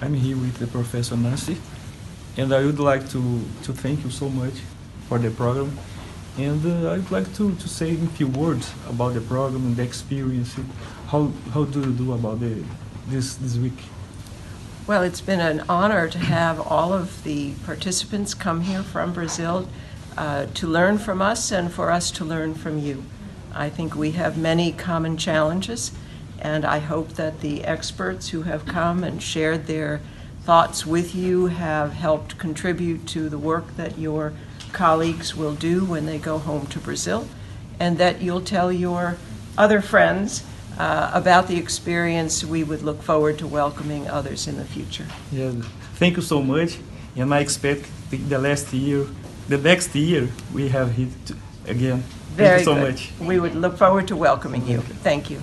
I'm here with the Professor Nancy, and I would like to, to thank you so much for the program. And uh, I'd like to, to say a few words about the program and the experience. How, how do you do about the, this, this week? Well, it's been an honor to have all of the participants come here from Brazil uh, to learn from us and for us to learn from you. I think we have many common challenges, and I hope that the experts who have come and shared their thoughts with you have helped contribute to the work that your colleagues will do when they go home to Brazil, and that you'll tell your other friends uh, about the experience. We would look forward to welcoming others in the future. Yeah, thank you so much. And I expect the, last year, the next year, we have it again. Thank you so good. much. We would look forward to welcoming you. Thank you.